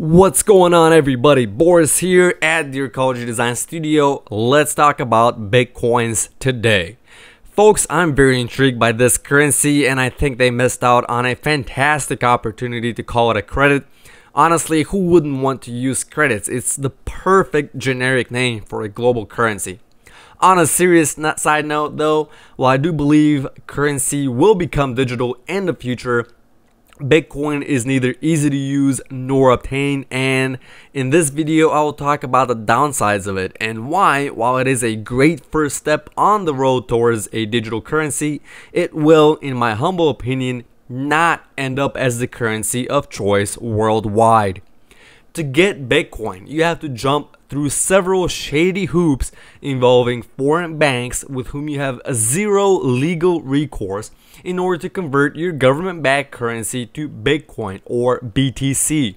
What's going on everybody? Boris here at the Arcology Design Studio. Let's talk about Bitcoins today. Folks, I'm very intrigued by this currency and I think they missed out on a fantastic opportunity to call it a credit. Honestly, who wouldn't want to use credits? It's the perfect generic name for a global currency. On a serious side note though, while I do believe currency will become digital in the future, Bitcoin is neither easy to use nor obtain and in this video I will talk about the downsides of it and why while it is a great first step on the road towards a digital currency it will in my humble opinion not end up as the currency of choice worldwide. To get Bitcoin you have to jump through several shady hoops involving foreign banks with whom you have zero legal recourse in order to convert your government backed currency to Bitcoin or BTC.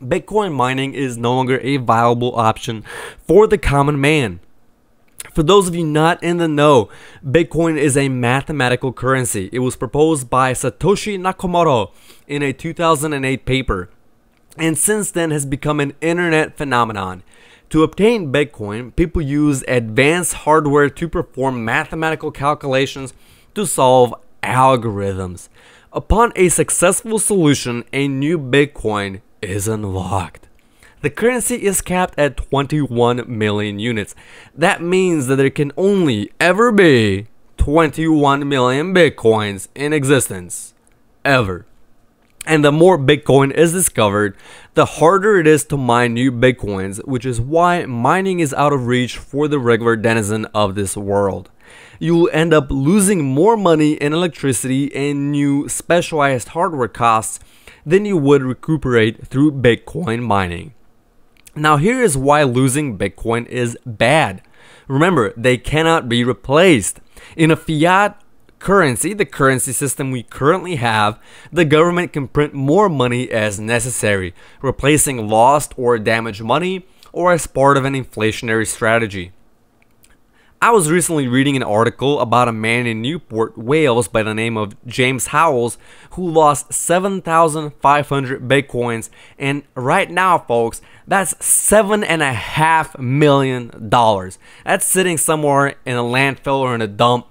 Bitcoin mining is no longer a viable option for the common man. For those of you not in the know, Bitcoin is a mathematical currency. It was proposed by Satoshi Nakamoto in a 2008 paper and since then has become an internet phenomenon. To obtain Bitcoin, people use advanced hardware to perform mathematical calculations to solve algorithms. Upon a successful solution, a new Bitcoin is unlocked. The currency is capped at 21 million units. That means that there can only ever be 21 million Bitcoins in existence. Ever. And the more Bitcoin is discovered, the harder it is to mine new Bitcoins, which is why mining is out of reach for the regular denizen of this world. You will end up losing more money in electricity and new specialized hardware costs than you would recuperate through Bitcoin mining. Now here is why losing Bitcoin is bad. Remember, they cannot be replaced. In a fiat currency, the currency system we currently have, the government can print more money as necessary, replacing lost or damaged money or as part of an inflationary strategy. I was recently reading an article about a man in Newport, Wales by the name of James Howells who lost 7,500 bitcoins and right now folks that's seven and a half million dollars. That's sitting somewhere in a landfill or in a dump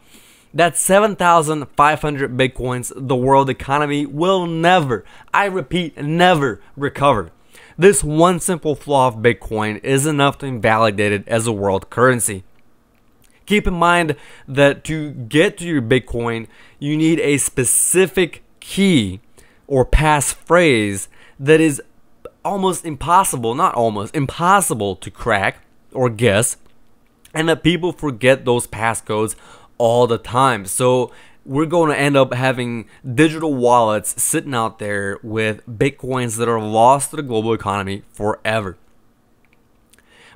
that 7,500 bitcoins, the world economy will never, I repeat, never recover. This one simple flaw of Bitcoin is enough to invalidate it as a world currency. Keep in mind that to get to your Bitcoin, you need a specific key or passphrase that is almost impossible, not almost, impossible to crack or guess, and that people forget those passcodes all the time. So we're going to end up having digital wallets sitting out there with bitcoins that are lost to the global economy forever.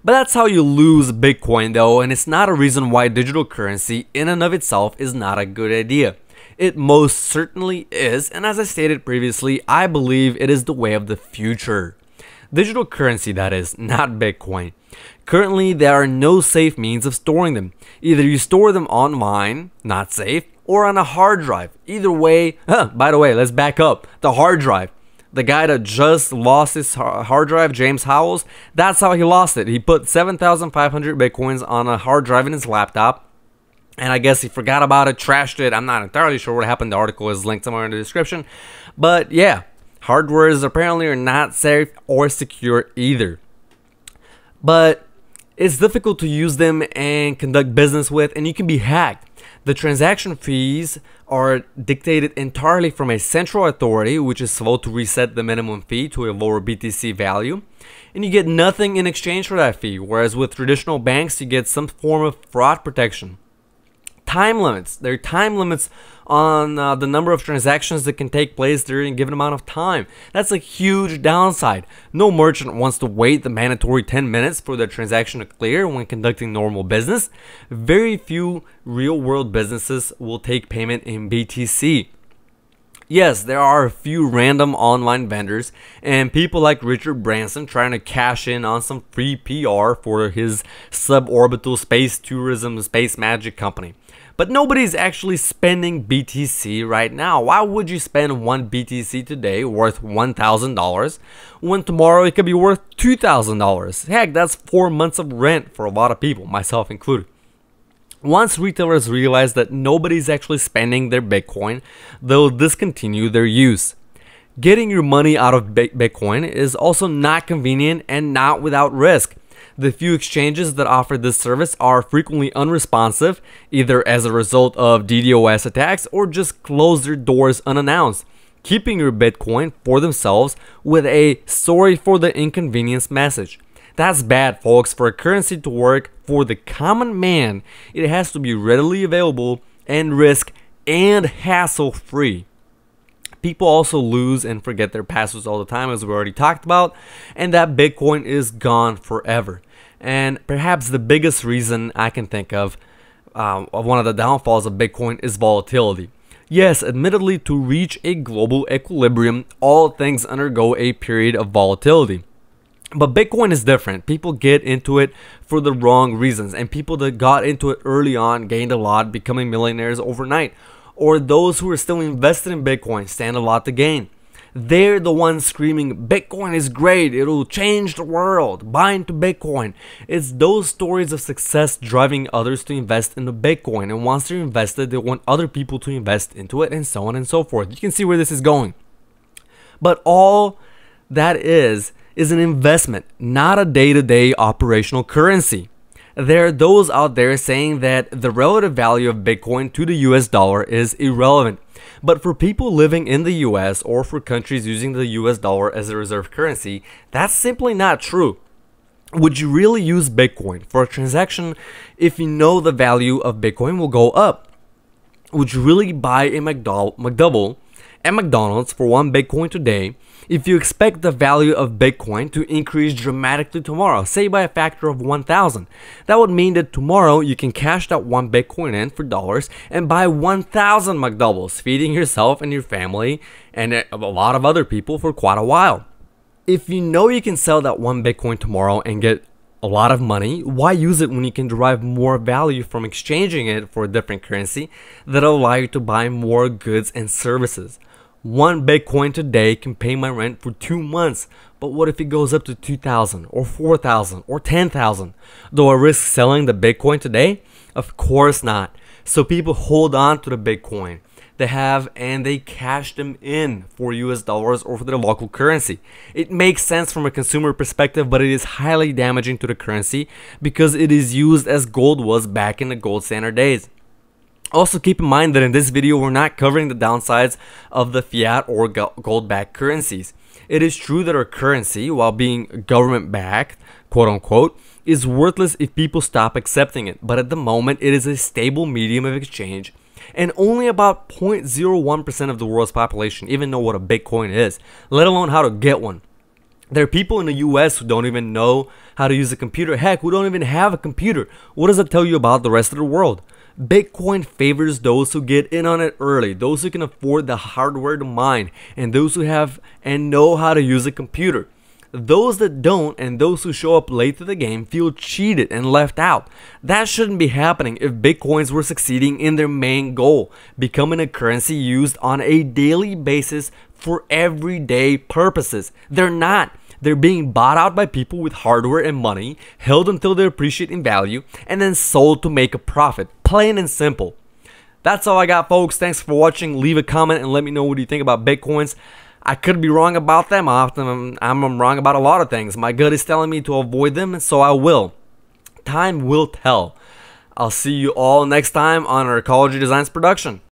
But that's how you lose Bitcoin though, and it's not a reason why digital currency in and of itself is not a good idea. It most certainly is, and as I stated previously, I believe it is the way of the future. Digital currency, that is, not Bitcoin. Currently, there are no safe means of storing them. Either you store them online, not safe, or on a hard drive. Either way, huh, by the way, let's back up. The hard drive. The guy that just lost his hard drive, James Howells, that's how he lost it. He put 7,500 bitcoins on a hard drive in his laptop. And I guess he forgot about it, trashed it. I'm not entirely sure what happened. The article is linked somewhere in the description. But yeah, hardwares apparently are not safe or secure either. But it's difficult to use them and conduct business with, and you can be hacked. The transaction fees are dictated entirely from a central authority, which is slow to reset the minimum fee to a lower BTC value. And you get nothing in exchange for that fee, whereas with traditional banks, you get some form of fraud protection time limits. There are time limits on uh, the number of transactions that can take place during a given amount of time. That's a huge downside. No merchant wants to wait the mandatory 10 minutes for the transaction to clear when conducting normal business. Very few real world businesses will take payment in BTC. Yes, there are a few random online vendors and people like Richard Branson trying to cash in on some free PR for his suborbital space tourism space magic company. But nobody's actually spending BTC right now. Why would you spend one BTC today worth $1,000 when tomorrow it could be worth $2,000? Heck, that's four months of rent for a lot of people, myself included. Once retailers realize that nobody's actually spending their Bitcoin, they'll discontinue their use. Getting your money out of Bitcoin is also not convenient and not without risk. The few exchanges that offer this service are frequently unresponsive, either as a result of DDoS attacks or just close their doors unannounced, keeping your Bitcoin for themselves with a sorry for the inconvenience message. That's bad, folks. For a currency to work for the common man, it has to be readily available and risk and hassle free. People also lose and forget their passwords all the time, as we already talked about, and that Bitcoin is gone forever. And perhaps the biggest reason I can think of, um, of one of the downfalls of Bitcoin is volatility. Yes, admittedly, to reach a global equilibrium, all things undergo a period of volatility. But Bitcoin is different. People get into it for the wrong reasons, and people that got into it early on gained a lot, becoming millionaires overnight. Or those who are still invested in Bitcoin stand a lot to gain. They're the ones screaming, Bitcoin is great, it'll change the world, buy into Bitcoin. It's those stories of success driving others to invest into Bitcoin. And once they're invested, they want other people to invest into it, and so on and so forth. You can see where this is going. But all that is, is an investment, not a day to day operational currency. There are those out there saying that the relative value of Bitcoin to the US dollar is irrelevant. But for people living in the US or for countries using the US dollar as a reserve currency, that's simply not true. Would you really use Bitcoin for a transaction if you know the value of Bitcoin will go up? Would you really buy a McDouble at McDonald's for one Bitcoin today if you expect the value of Bitcoin to increase dramatically tomorrow, say by a factor of 1000. That would mean that tomorrow you can cash that one Bitcoin in for dollars and buy 1000 McDoubles, feeding yourself and your family and a lot of other people for quite a while. If you know you can sell that one Bitcoin tomorrow and get a lot of money, why use it when you can derive more value from exchanging it for a different currency that allow you to buy more goods and services? One Bitcoin today can pay my rent for two months, but what if it goes up to 2,000 or 4,000 or 10,000? Do I risk selling the Bitcoin today? Of course not. So people hold on to the Bitcoin they have and they cash them in for US dollars or for their local currency. It makes sense from a consumer perspective, but it is highly damaging to the currency because it is used as gold was back in the gold standard days. Also keep in mind that in this video we're not covering the downsides of the fiat or gold backed currencies. It is true that our currency, while being government backed, quote unquote, is worthless if people stop accepting it, but at the moment it is a stable medium of exchange and only about 0.01% of the world's population even know what a Bitcoin is, let alone how to get one. There are people in the US who don't even know how to use a computer. Heck, who don't even have a computer. What does that tell you about the rest of the world? Bitcoin favors those who get in on it early, those who can afford the hardware to mine, and those who have and know how to use a computer. Those that don't and those who show up late to the game feel cheated and left out. That shouldn't be happening if Bitcoins were succeeding in their main goal, becoming a currency used on a daily basis for everyday purposes. They're not. They're being bought out by people with hardware and money, held until they appreciate in value, and then sold to make a profit. Plain and simple. That's all I got, folks. Thanks for watching. Leave a comment and let me know what you think about Bitcoins. I could be wrong about them. Often I'm, wrong about a lot of things. My gut is telling me to avoid them, so I will. Time will tell. I'll see you all next time on our Arcology Designs production.